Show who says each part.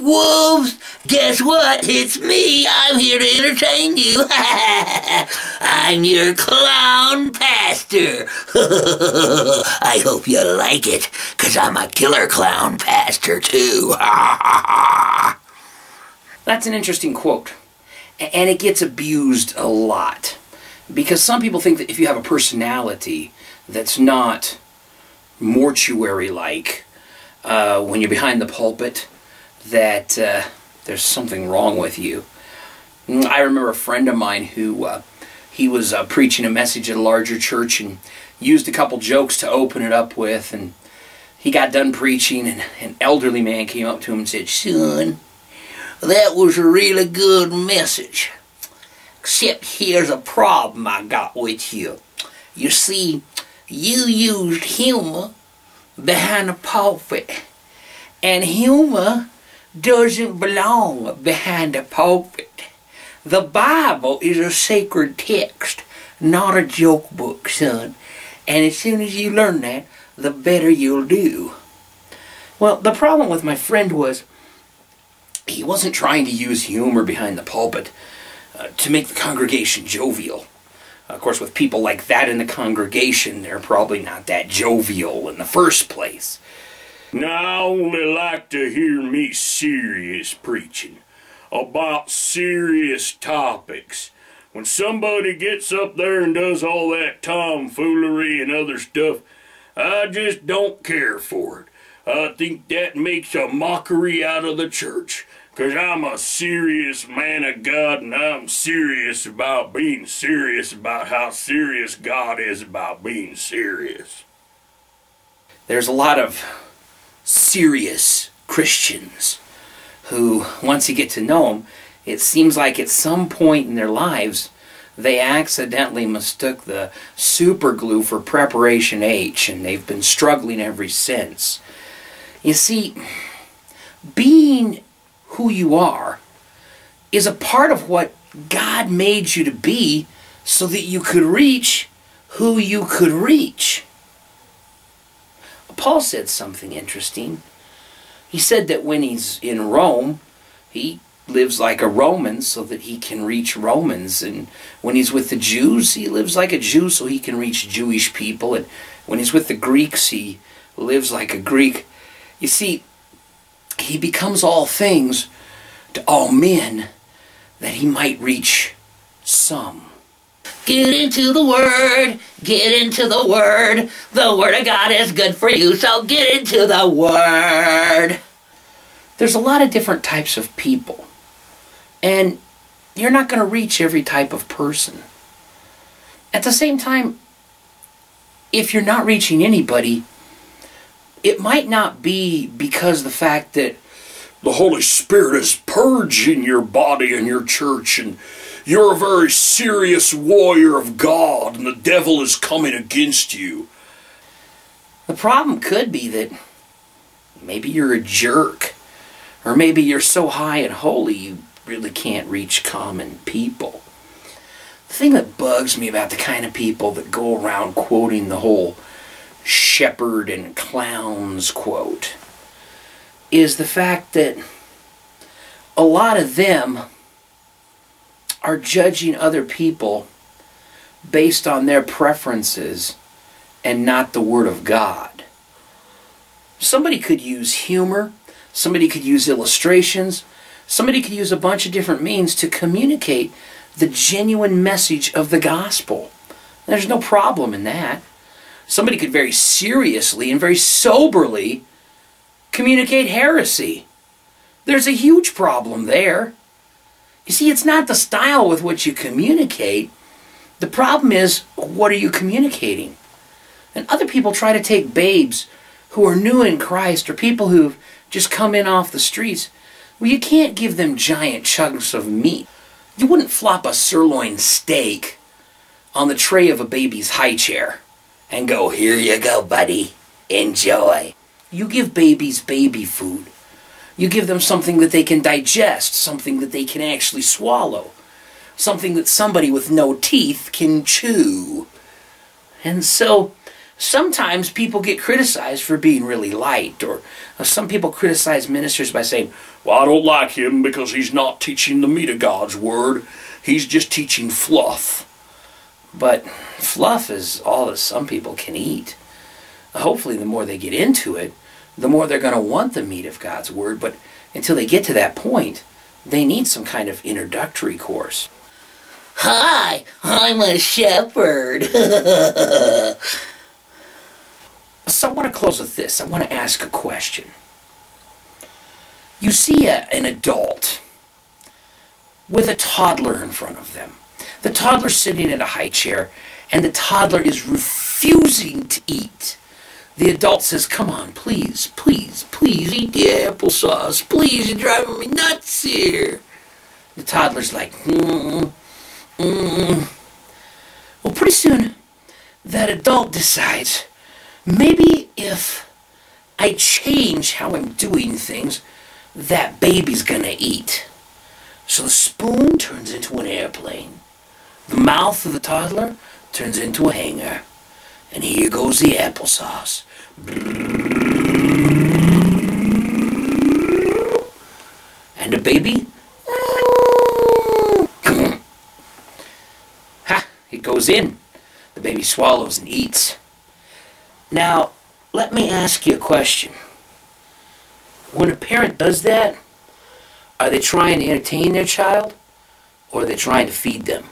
Speaker 1: wolves! Guess what? It's me. I'm here to entertain you. I'm your clown pastor. I hope you like it, because I'm a killer clown pastor, too.
Speaker 2: That's an interesting quote. And it gets abused a lot. Because some people think that if you have a personality that's not mortuary like, uh, when you're behind the pulpit, that uh, there's something wrong with you. Mm, I remember a friend of mine who uh, he was uh, preaching a message at a larger church and used a couple jokes to open it up with, and he got done preaching, and an elderly man came up to him and said, "Son, that was a really good message. Except here's a problem I got with you. You see, you used humor behind the pulpit, and humor doesn't belong behind the pulpit. The Bible is a sacred text, not a joke book, son. And as soon as you learn that, the better you'll do. Well, the problem with my friend was he wasn't trying to use humor behind the pulpit uh, to make the congregation jovial. Of course, with people like that in the congregation, they're probably not that jovial in the first place.
Speaker 3: Now, I only like to hear me serious preaching about serious topics. When somebody gets up there and does all that tomfoolery and other stuff, I just don't care for it. I think that makes a mockery out of the church. Cause I'm a serious man of God and I'm serious about being serious about how serious God is about being serious.
Speaker 2: There's a lot of serious Christians who, once you get to know them, it seems like at some point in their lives, they accidentally mistook the super glue for preparation H, and they've been struggling ever since. You see, being who you are is a part of what God made you to be so that you could reach who you could reach. Paul said something interesting. He said that when he's in Rome, he lives like a Roman so that he can reach Romans. And when he's with the Jews, he lives like a Jew so he can reach Jewish people. And when he's with the Greeks, he lives like a Greek. You see, he becomes all things to all men that he might reach some.
Speaker 1: Get into the Word. Get into the Word. The Word of God is good for you, so get into the Word.
Speaker 2: There's a lot of different types of people. And you're not going to reach every type of person. At the same time, if you're not reaching anybody, it might not be because the fact that
Speaker 3: the Holy Spirit is purging your body and your church, and you're a very serious warrior of God, and the devil is coming against you.
Speaker 2: The problem could be that maybe you're a jerk, or maybe you're so high and holy you really can't reach common people. The thing that bugs me about the kind of people that go around quoting the whole shepherd and clowns quote is the fact that a lot of them are judging other people based on their preferences and not the Word of God. Somebody could use humor, somebody could use illustrations, somebody could use a bunch of different means to communicate the genuine message of the gospel. There's no problem in that. Somebody could very seriously and very soberly communicate heresy. There's a huge problem there. You see, it's not the style with which you communicate. The problem is, what are you communicating? And other people try to take babes who are new in Christ or people who've just come in off the streets. Well, you can't give them giant chunks of meat. You wouldn't flop a sirloin steak on the tray of a baby's high chair and go, here you go, buddy. Enjoy. You give babies baby food. You give them something that they can digest, something that they can actually swallow, something that somebody with no teeth can chew. And so sometimes people get criticized for being really light, or uh, some people criticize ministers by saying,
Speaker 3: Well, I don't like him because he's not teaching the meat of God's word. He's just teaching fluff.
Speaker 2: But fluff is all that some people can eat. Hopefully, the more they get into it, the more they're going to want the meat of God's word. But until they get to that point, they need some kind of introductory course.
Speaker 1: Hi, I'm a shepherd.
Speaker 2: So I want to close with this. I want to ask a question. You see a, an adult with a toddler in front of them. The toddler's sitting in a high chair, and the toddler is refusing to eat. The adult says, Come on, please, please, please eat the applesauce. Please, you're driving me nuts here. The toddler's like, mm, mm. Well, pretty soon, that adult decides, maybe if I change how I'm doing things, that baby's gonna eat. So the spoon turns into an airplane. The mouth of the toddler turns into a hangar. And here goes the applesauce. And the baby. ha! It goes in. The baby swallows and eats. Now, let me ask you a question. When a parent does that, are they trying to entertain their child or are they trying to feed them?